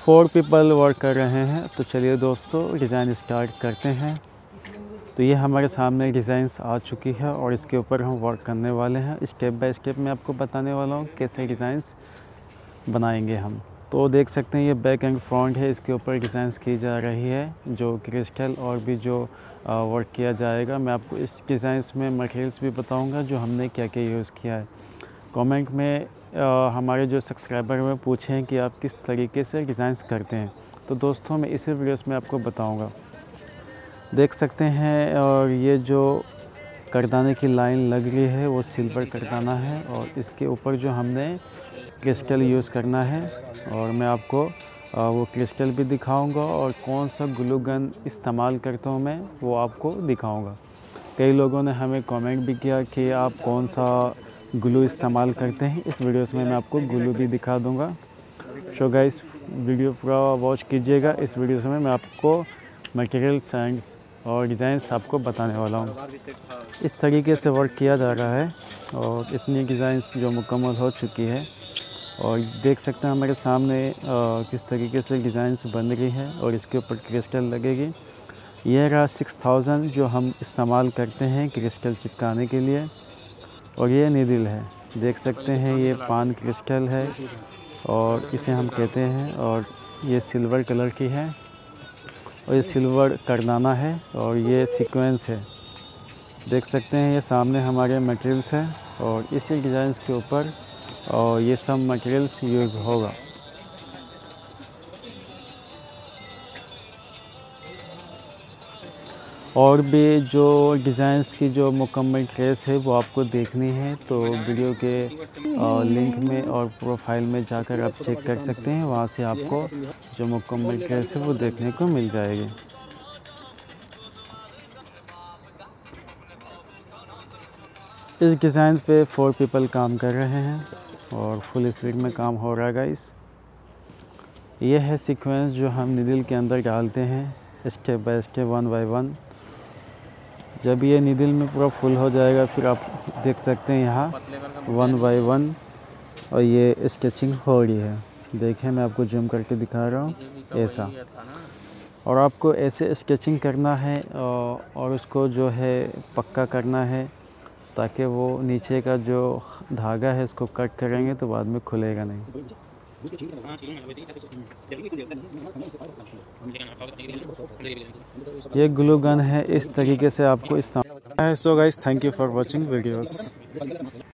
Four people work कर रहे हैं तो चलिए दोस्तों डिज़ाइन स्टार्ट करते हैं। तो ये हमारे सामने डिज़ाइंस आ चुकी है और इसके ऊपर हम वर्क करने वाले हैं। स्टेप बाय स्टेप मैं आपको बताने वाला हूँ कैसे डिज़ाइंस बनाएँगे हम। तो देख सकते हैं, ये बैक एंड फ्रंट है, इसके ऊपर डिज़ाइंस की जा रही है, जो क्रिस्टल और भी जो वर्क किया जाएगा। मैं आपको इस डिज़ाइंस में मटेरियल्स भी बताऊँगा, जो हमने क्या क्या यूज़ किया है। कमेंट में आ, हमारे जो सब्सक्राइबर में पूछें कि आप किस तरीके से डिज़ाइंस करते हैं। तो दोस्तों मैं इसी वीडियोस में आपको बताऊँगा। देख सकते हैं और ये जो करदाने की लाइन लग रही है वो सिल्वर करदाना है और इसके ऊपर जो हमने क्रिस्टल यूज़ करना है और मैं आपको वो क्रिस्टल भी दिखाऊँगा और कौन सा ग्लू गन इस्तेमाल करता हूँ मैं वो आपको दिखाऊँगा। कई लोगों ने हमें कमेंट भी किया कि आप कौन सा ग्लू इस्तेमाल करते हैं। इस वीडियोस में मैं आपको ग्लू भी दिखा दूँगा। शो गाइस वीडियो पूरा वॉच कीजिएगा। इस वीडियो में मैं आपको मटेरियल साइंस और डिज़ाइंस आपको बताने वाला हूँ। इस तरीके से वर्क किया जा रहा है और इतनी डिज़ाइंस जो मुकम्मल हो चुकी है। और देख सकते हैं हमारे सामने आ, किस तरीके से डिज़ाइंस बन रही है और इसके ऊपर क्रिस्टल लगेगी। यह रहा सिक्स थाउज़ेंड जो हम इस्तेमाल करते हैं क्रिस्टल चिपकाने के लिए। और ये निदिल है। देख सकते हैं ये पान क्रिस्टल है और इसे हम कहते हैं और ये सिल्वर कलर की है और ये सिल्वर करनाना है और ये सीक्वेंस है। देख सकते हैं ये सामने हमारे मटेरियल्स हैं और इसी डिज़ाइंस के ऊपर और ये सब मटेरियल्स यूज़ होगा। और भी जो डिज़ाइंस की जो मुकम्मल ट्रेस है वो आपको देखनी है तो वीडियो के लिंक में और प्रोफ़ाइल में जाकर आप चेक कर सकते हैं। वहाँ से आपको जो मुकम्मल ट्रेस है वो देखने को मिल जाएगी। इस डिज़ाइन पे फोर पीपल काम कर रहे हैं और फुल स्पीड में काम हो रहा है गाइस। ये है सीक्वेंस जो हम निदिल के अंदर डालते हैं, step by step, one by one. जब ये निदिल में पूरा फुल हो जाएगा, फिर आप देख सकते हैं यहाँ वन बाई वन, और ये स्केचिंग हो रही है। देखें, मैं आपको जूम करके दिखा रहा हूँ। ऐसा। और आपको ऐसे स्केचिंग करना है और उसको जो है पक्का करना है, ताकि वो नीचे का जो धागा है इसको कट करेंगे तो बाद में खुलेगा नहीं। ये ग्लू गन है इस तरीके से आपको इस्तेमाल so guys thank you for watching videos